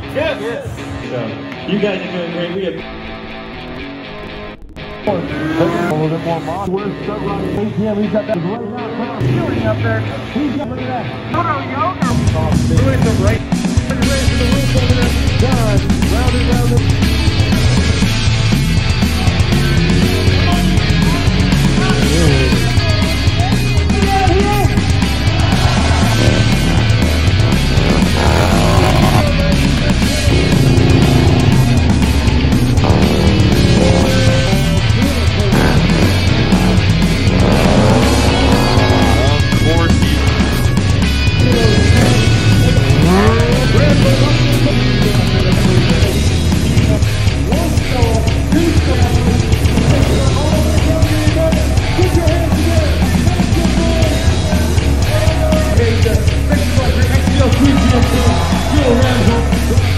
tips. So you guys are doing great. We have A little bit more mod. Where's running? ATM, he's got that right now. Shooting up there. He's got, look at that. Photo yoga. doing the right. Yeah.